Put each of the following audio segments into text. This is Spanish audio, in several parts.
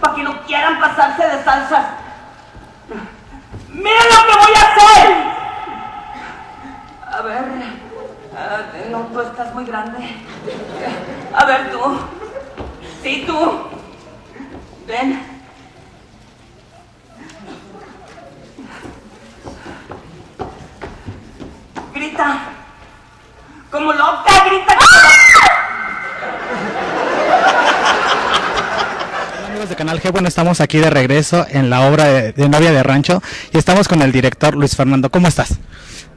para que no quieran pasarse de salsas. ¡Miren lo que voy a hacer! A ver, no, tú estás muy grande. A ver, tú. Sí, tú. Ven. Grita. Como loca, grita. De Canal G, bueno, estamos aquí de regreso en la obra de, de Novia de Rancho y estamos con el director Luis Fernando. ¿Cómo estás?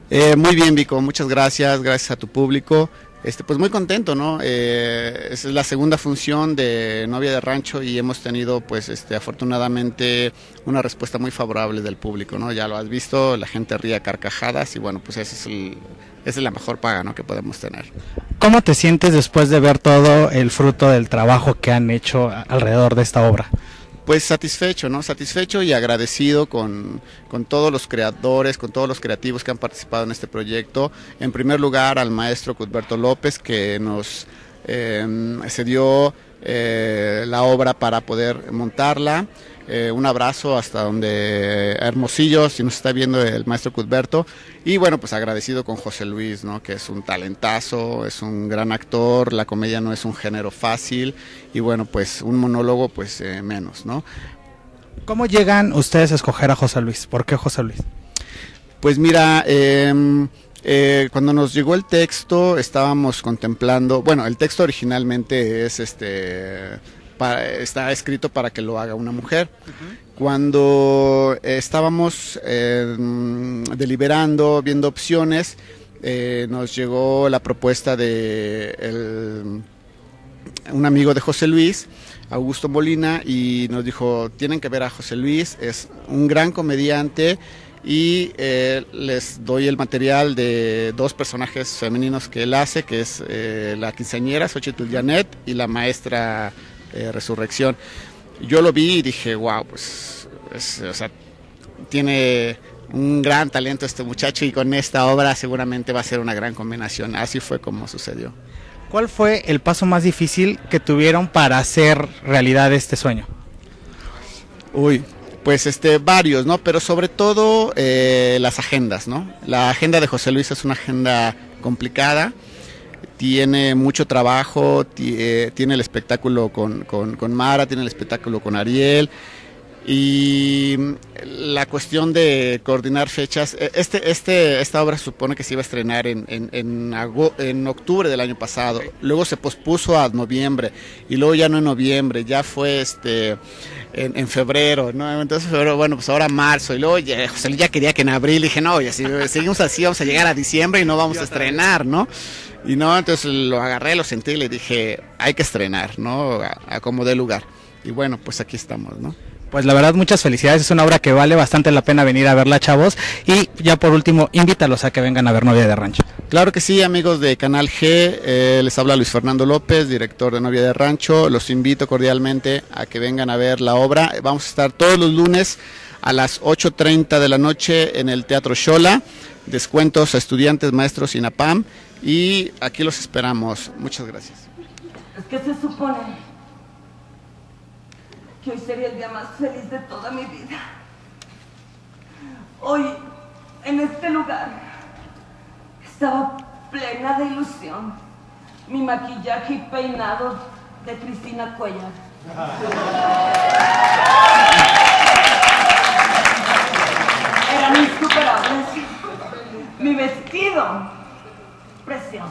Eh, muy bien, Vico, muchas gracias, gracias a tu público. Este, pues muy contento, ¿no? Eh, es la segunda función de Novia de Rancho y hemos tenido, pues, este, afortunadamente, una respuesta muy favorable del público, ¿no? Ya lo has visto, la gente ríe carcajadas y bueno, pues ese es el, esa es la mejor paga, ¿no? Que podemos tener. ¿Cómo te sientes después de ver todo el fruto del trabajo que han hecho alrededor de esta obra? Pues satisfecho, ¿no? Satisfecho y agradecido con, con, todos los creadores, con todos los creativos que han participado en este proyecto. En primer lugar al maestro Cuthberto López que nos eh, cedió eh, la obra para poder montarla. Eh, un abrazo hasta donde Hermosillo, si nos está viendo el maestro Cuthberto. Y bueno, pues agradecido con José Luis, ¿no? que es un talentazo, es un gran actor, la comedia no es un género fácil y bueno, pues un monólogo pues eh, menos, ¿no? ¿Cómo llegan ustedes a escoger a José Luis? ¿Por qué José Luis? Pues mira, eh, eh, cuando nos llegó el texto estábamos contemplando, bueno, el texto originalmente es este para, está escrito para que lo haga una mujer. Uh -huh. Cuando estábamos eh, deliberando, viendo opciones, eh, nos llegó la propuesta de el, un amigo de José Luis, Augusto Molina, y nos dijo, tienen que ver a José Luis, es un gran comediante y eh, les doy el material de dos personajes femeninos que él hace, que es eh, la quinceañera Xochitl Janet y la maestra eh, Resurrección. Yo lo vi y dije, wow, pues, es, o sea, tiene un gran talento este muchacho y con esta obra seguramente va a ser una gran combinación. Así fue como sucedió. ¿Cuál fue el paso más difícil que tuvieron para hacer realidad este sueño? Uy, pues este varios, ¿no? Pero sobre todo eh, las agendas, ¿no? La agenda de José Luis es una agenda complicada, tiene mucho trabajo, tiene el espectáculo con, con, con Mara, tiene el espectáculo con Ariel y la cuestión de coordinar fechas, este, este, esta obra se supone que se iba a estrenar en, en, en, en, octubre del año pasado, luego se pospuso a noviembre y luego ya no en noviembre, ya fue este en, en febrero, ¿no? Entonces febrero, bueno, pues ahora marzo y luego ya, José Luis ya quería que en abril dije, no, ya si seguimos así vamos a llegar a diciembre y no vamos a estrenar, ¿no? Y no, entonces lo agarré, lo sentí y le dije, hay que estrenar, ¿no? A, a como dé lugar. Y bueno, pues aquí estamos, ¿no? Pues la verdad, muchas felicidades. Es una obra que vale bastante la pena venir a verla, chavos. Y ya por último, invítalos a que vengan a ver Novia de Rancho. Claro que sí, amigos de Canal G. Eh, les habla Luis Fernando López, director de Novia de Rancho. Los invito cordialmente a que vengan a ver la obra. Vamos a estar todos los lunes a las 8.30 de la noche en el Teatro Shola. Descuentos a estudiantes, maestros y NAPAM. Y aquí los esperamos. Muchas gracias. Es que se supone que hoy sería el día más feliz de toda mi vida. Hoy, en este lugar, estaba plena de ilusión. Mi maquillaje y peinado de Cristina Cuellar. Mi vestido, precioso.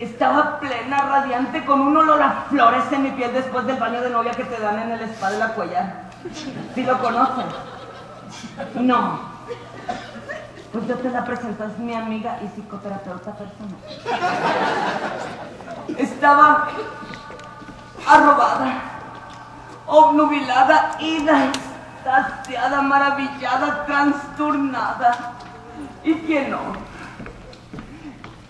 Estaba plena, radiante, con un olor a flores en mi piel después del baño de novia que te dan en el spa de la cuellar. ¿Sí lo conocen? No. Pues yo te la presento, es mi amiga y psicoterapeuta personal. Estaba arrobada, obnubilada, ida, extasiada, maravillada, trastornada. ¿Y quién no?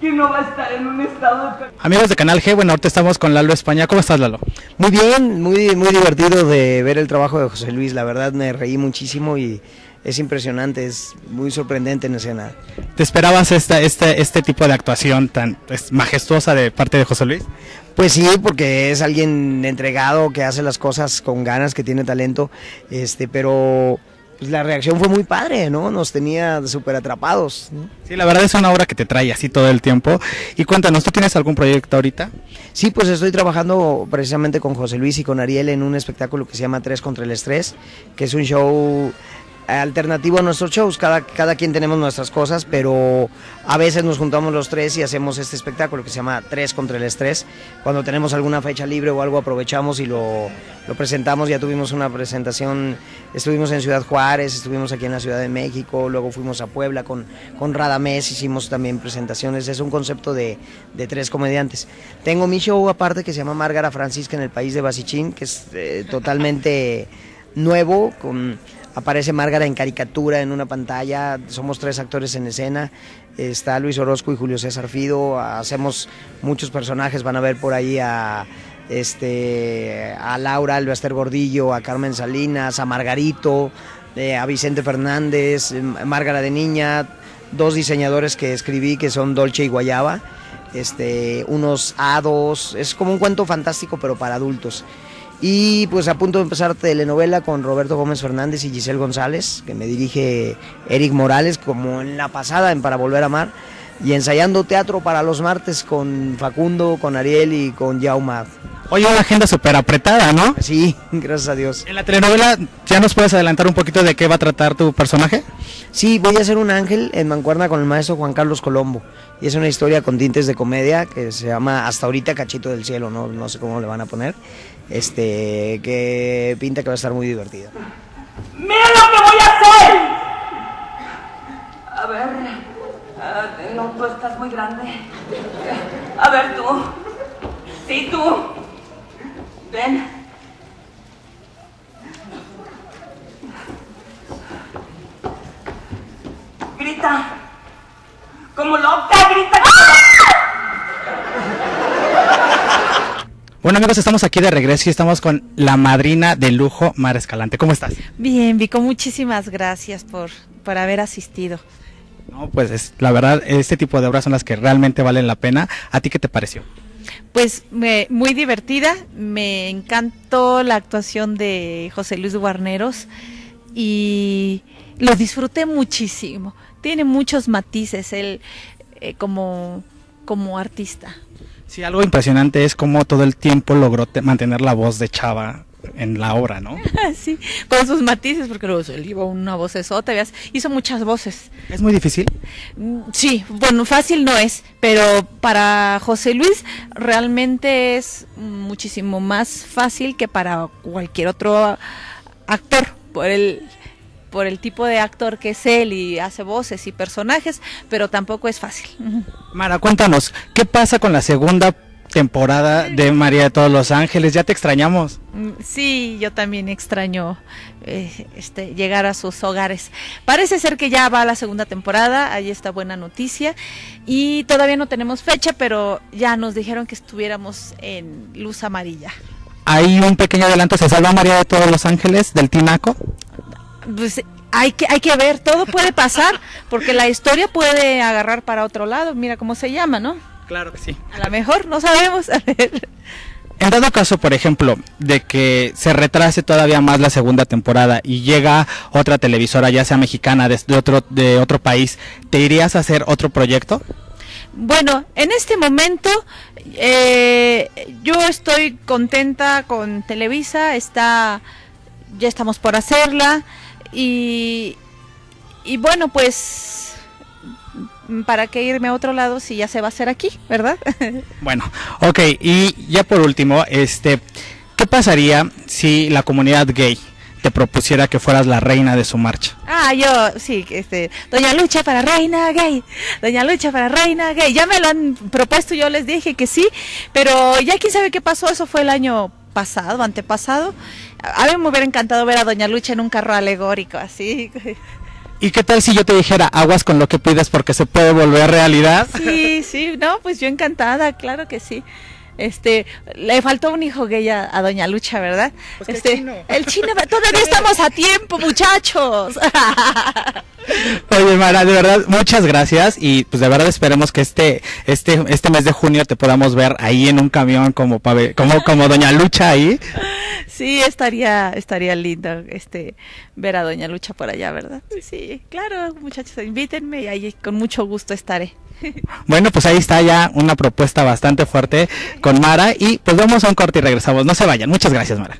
que no va a estar en un estado de... Amigos de Canal G, bueno, ahorita estamos con Lalo España. ¿Cómo estás, Lalo? Muy bien, muy, muy divertido de ver el trabajo de José Luis. La verdad me reí muchísimo y es impresionante, es muy sorprendente en escena. ¿Te esperabas esta, este, este tipo de actuación tan pues, majestuosa de parte de José Luis? Pues sí, porque es alguien entregado, que hace las cosas con ganas, que tiene talento, este, pero pues la reacción fue muy padre, ¿no? Nos tenía súper atrapados. ¿no? Sí, la verdad es una obra que te trae así todo el tiempo. Y cuéntanos, ¿tú tienes algún proyecto ahorita? Sí, pues estoy trabajando precisamente con José Luis y con Ariel en un espectáculo que se llama Tres contra el Estrés, que es un show alternativo a nuestros shows. Cada, cada quien tenemos nuestras cosas, pero a veces nos juntamos los tres y hacemos este espectáculo que se llama Tres contra el Estrés. Cuando tenemos alguna fecha libre o algo, aprovechamos y lo, lo presentamos. Ya tuvimos una presentación, estuvimos en Ciudad Juárez, estuvimos aquí en la Ciudad de México, luego fuimos a Puebla con, con Radamés, hicimos también presentaciones. Es un concepto de, de tres comediantes. Tengo mi show aparte que se llama Márgara Francisca en el país de Basichín, que es eh, totalmente nuevo, con aparece Márgara en caricatura en una pantalla, somos tres actores en escena, está Luis Orozco y Julio César Fido, hacemos muchos personajes, van a ver por ahí a este a Laura Albaster Gordillo, a Carmen Salinas, a Margarito, eh, a Vicente Fernández, Márgara de Niña, dos diseñadores que escribí que son Dolce y Guayaba, este, unos hados, es como un cuento fantástico pero para adultos. Y pues a punto de empezar telenovela con Roberto Gómez Fernández y Giselle González, que me dirige Eric Morales, como en la pasada en Para Volver a Amar. Y ensayando teatro para los martes con Facundo, con Ariel y con Jauma. Oye, una agenda súper apretada, ¿no? Sí, gracias a Dios. En la telenovela, ¿ya nos puedes adelantar un poquito de qué va a tratar tu personaje? Sí, voy a ser un ángel en mancuerna con el maestro Juan Carlos Colombo. Y es una historia con tintes de comedia que se llama Hasta ahorita Cachito del Cielo, no, no sé cómo le van a poner este, que pinta que va a estar muy divertida. ¡Mira lo que voy a hacer! A ver, uh, no, tú estás muy grande. A ver, tú. Sí, tú. Ven. Grita. Como loca, grita. Bueno amigos, estamos aquí de regreso y estamos con la madrina de lujo, Mar Escalante. ¿Cómo estás? Bien, Vico, muchísimas gracias por, por haber asistido. No, pues es, la verdad, este tipo de obras son las que realmente valen la pena. ¿A ti qué te pareció? Pues me, muy divertida, me encantó la actuación de José Luis Guarneros y lo disfruté muchísimo. Tiene muchos matices él eh, como, como artista. Sí, algo impresionante es cómo todo el tiempo logró mantener la voz de Chava en la obra, ¿no? sí, con sus matices, porque luego él iba una voz esota, hizo muchas voces. ¿Es muy difícil? Mm, sí, bueno, fácil no es, pero para José Luis realmente es muchísimo más fácil que para cualquier otro actor, por el por el tipo de actor que es él y hace voces y personajes, pero tampoco es fácil. Mara, cuéntanos, ¿qué pasa con la segunda temporada de María de todos los Ángeles? ¿Ya te extrañamos? Mm, sí, yo también extraño eh, este, llegar a sus hogares. Parece ser que ya va la segunda temporada, ahí está buena noticia. Y todavía no tenemos fecha, pero ya nos dijeron que estuviéramos en luz amarilla. Hay un pequeño adelanto, ¿se salva María de todos los Ángeles del Tinaco? pues hay que, hay que ver, todo puede pasar, porque la historia puede agarrar para otro lado, mira cómo se llama, ¿no? Claro que sí. A lo mejor, no sabemos. A ver. En dado caso, por ejemplo, de que se retrase todavía más la segunda temporada y llega otra televisora, ya sea mexicana, de, otro, de otro país, ¿te irías a hacer otro proyecto? Bueno, en este momento eh, yo estoy contenta con Televisa, está, ya estamos por hacerla. Y, y bueno, pues, ¿para qué irme a otro lado si ya se va a hacer aquí, verdad? Bueno, ok, y ya por último, este, ¿qué pasaría si la comunidad gay te propusiera que fueras la reina de su marcha? Ah, yo, sí, este, Doña Lucha para reina gay, Doña Lucha para reina gay, ya me lo han propuesto, yo les dije que sí, pero ya quién sabe qué pasó, eso fue el año pasado, antepasado, a mí me hubiera encantado ver a Doña Lucha en un carro alegórico, así. ¿Y qué tal si yo te dijera aguas con lo que pides porque se puede volver realidad? Sí, sí, no, pues yo encantada, claro que sí. Este, le faltó un hijo gay a, a Doña Lucha, ¿verdad? Pues el este, chino. el chino, todavía estamos a tiempo, muchachos. Oye, Mara, de verdad, muchas gracias y pues de verdad esperemos que este este este mes de junio te podamos ver ahí en un camión como pave- como como Doña Lucha ahí. Sí, estaría, estaría lindo este ver a Doña Lucha por allá, ¿verdad? Sí, claro, muchachos, invítenme y ahí con mucho gusto estaré. Bueno, pues ahí está ya una propuesta bastante fuerte con Mara y pues vamos a un corte y regresamos. No se vayan. Muchas gracias, Mara.